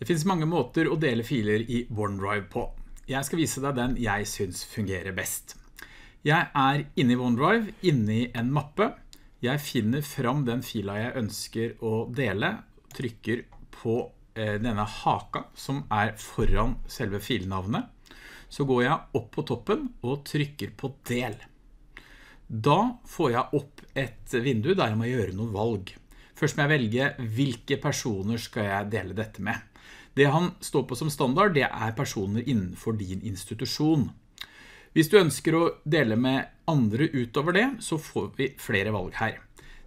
Det finnes mange måter å dele filer i OneDrive på. Jeg skal vise deg den jeg synes fungerer best. Jeg er inne i OneDrive, inne i en mappe. Jeg finner fram den fila jeg ønsker å dele, trykker på eh, denne haka som er foran selve filnavnet. Så går jeg opp på toppen og trykker på del. Da får jeg opp et vindu der jeg må gjøre noen valg. Først må jeg velge hvilke personer skal jeg dele dette med. Det han står på som standard, det er personer innenfor din institusjon. Hvis du ønsker å dele med andre utover det, så får vi flere valg her.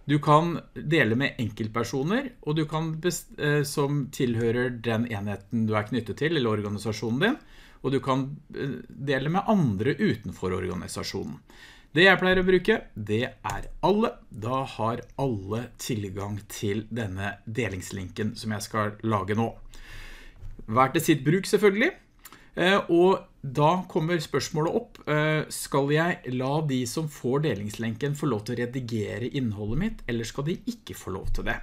Du kan dele med enkeltpersoner, og du kan eh, som tilhører den enheten du er knyttet til, eller organisasjonen din, og du kan eh, dele med andre utenfor organisasjonen. Det jeg pleier å bruke, det er alle. Da har alle tilgang til denne delingslinken som jeg skal lage nå. Hver til sitt bruk selvfølgelig. Eh, og da kommer spørsmålet opp, eh, skal jeg la de som får delingslenken få lov til å redigere innholdet mitt, eller skal de ikke få lov til det?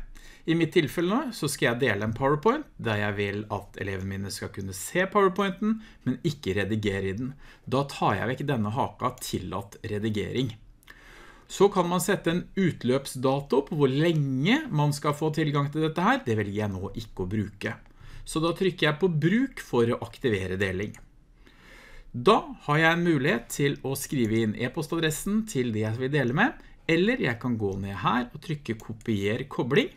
I mitt tilfelle nå så skal jeg dele en PowerPoint, der jeg vil at elevene mine skal kunne se PowerPointen, men ikke redigere i den. Da tar jeg vekk denne haka tillatt redigering. Så kan man sette en utløpsdato på hvor lenge man skal få tilgang til dette her. Det velger jeg nå ikke å bruke så da trykker jeg på bruk for å aktivere deling. Da har jeg en mulighet til å skrive inn e-postadressen til det jeg vil dele med, eller jeg kan gå ned her og trykke kopier kobling.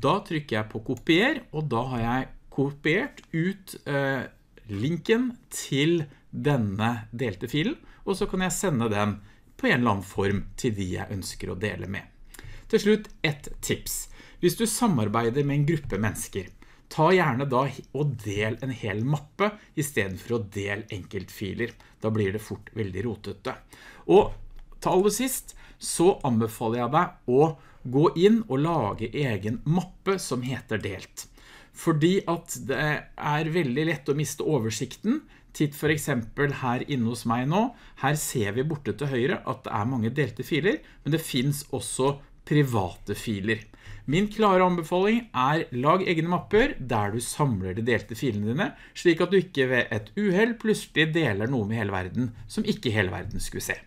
Da trykker jeg på kopier, og da har jeg kopiert ut eh, linken til denne delte filen, og så kan jeg sende den på en eller annen form til de jeg ønsker å dele med. Til slutt et tips. Hvis du samarbeider med en gruppe mennesker, ta gjerne da og del en hel mappe i stedet for å del enkeltfiler. Da blir det fort veldig rotete. Og til aller sist så anbefaler jeg deg å gå inn og lage egen mappe som heter delt. Fordi at det er veldig lett å miste oversikten. Titt for eksempel her inne hos meg nå. Her ser vi borte til høyre at det er mange delte filer, men det finns også private filer. Min klare anbefaling er lag egne mapper der du samler de delte filene dine, slik at du ikke ved et uheld plutselig deler noe med hele verden som ikke hele verden skulle se.